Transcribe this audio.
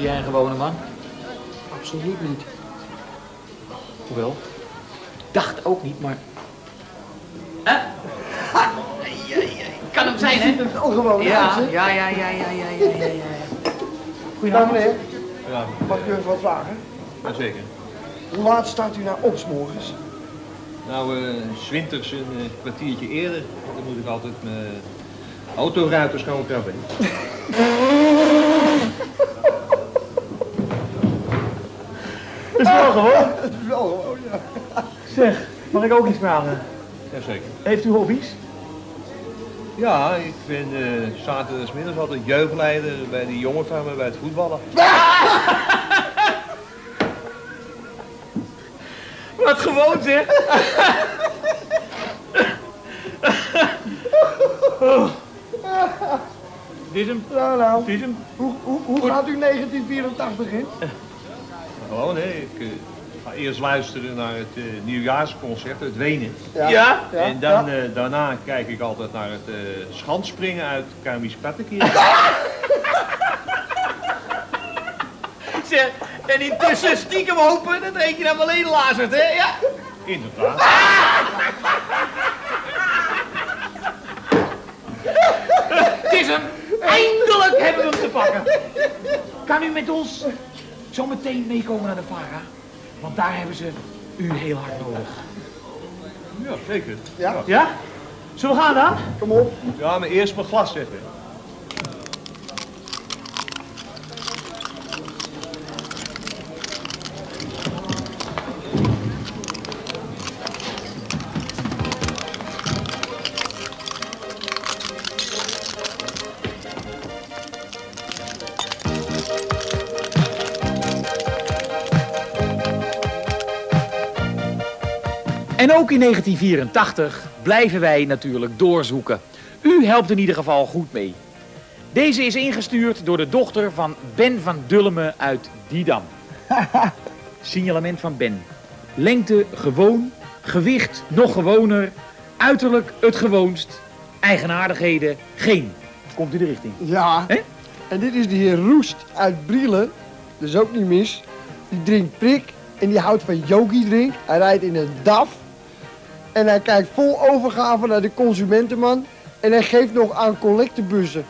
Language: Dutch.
zie jij een gewone man? Absoluut niet. Hoewel. Dacht ook niet, maar... Hè? Kan hem zijn, hè? Het ongewoon Ja, uit, hè? ja, ja, ja, ja, ja, ja, ja, ja. Goedendag meneer, Ja, mag ik u even wat vragen? zeker. Hoe laat staat u nou op 's morgens? Nou, eh, 's winters een eh, kwartiertje eerder. Dan moet ik altijd mijn autoruiten schoonkrabben. is wel gewoon. Het is wel gewoon, ja. Zeg, mag ik ook iets vragen? Jazeker. Heeft u hobby's? Ja, ik ben eh zaterdagmiddags altijd jeugdleider bij de jongen van me bij het voetballen. Wat gewoon zeg. Dit is hem. Nou, nou. Dit is hem. Hoe, hoe, hoe gaat u 1984 in? Gewoon, hè. Ik eh, ga eerst luisteren naar het eh, nieuwjaarsconcert uit Wenen. Ja? en dan, eh, daarna kijk ik altijd naar het eh schanspringen uit Kamis Pattenkier. Zeg, en intussen stiekem open, dat denk je dan alleen lazert, hè? Ja? Inderdaad. Het is hem! Eindelijk hebben we hem te pakken! Kan u met ons zo meteen meekomen naar de VARA? Want daar hebben ze u heel hard nodig. Ja, zeker. Ja. Ja? Zullen we gaan dan? Kom op. Ja, maar eerst mijn glas zetten. En ook in 1984 blijven wij natuurlijk doorzoeken. U helpt in ieder geval goed mee. Deze is ingestuurd door de dochter van Ben van Dulleme uit Didam. Signalement van Ben. Lengte gewoon, gewicht nog gewoner, uiterlijk het gewoonst, eigenaardigheden geen. Komt u de richting? Ja. En dit is de heer Roest uit Brielen. Dus ook niet mis. Die drinkt prik en die houdt van yogi drink. Hij rijdt in een DAF. En hij kijkt vol overgave naar de consumentenman. En hij geeft nog aan collectebussen.